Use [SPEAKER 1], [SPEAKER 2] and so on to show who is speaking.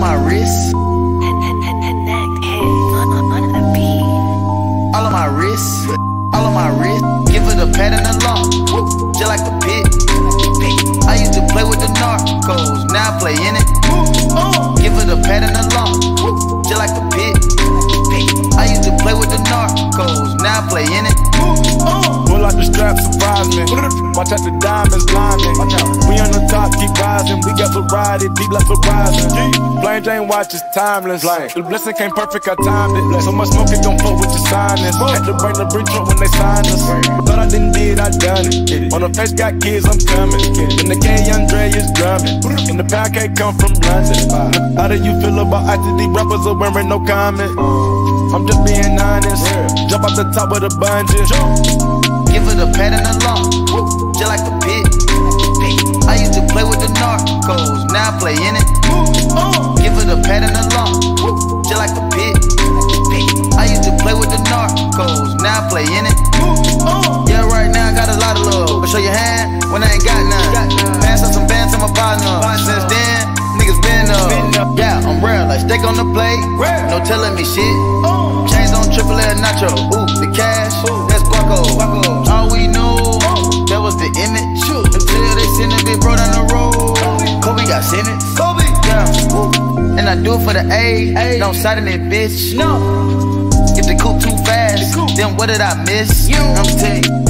[SPEAKER 1] my wrist. All on my wrist. All on my wrist. Give her the pat and the lock. Just like a pit. I used to play with the narcos. Now I play in it. Give her the pat and the
[SPEAKER 2] Pull out the strap, surprise me. Watch out the diamonds blind me. We on the top, keep rising. We got variety, deep like horizon. Plain Jane watch is timeless. The blessing came perfect, I timed it. So much smoke, it gon' fuck with your sinus. Had to bring the bridge up when they signed us. Thought I didn't did, I done it. On the face, got kids, I'm coming. And the K, Andre is drumming. And the pound cake come from London. How do you feel about after these rappers are wearing no comment? I'm just being honest. Jump off the top with a bungee.
[SPEAKER 1] Give her play in it. Yeah, right now I got a lot of love. But show your hand when I ain't got none. Pass out some bands to my partner. Since then, niggas been up. Yeah, I'm real, like steak on the plate. No telling me shit. Chains on triple L nacho. Ooh, the cash. That's Guaco. All we knew, that was the image. Until they send a big bro down the road. Kobe got sentenced. Kobe. Yeah. And I do it for the A. Don't side in it, bitch. No. Coupe too fast, then what did I miss? I'm telling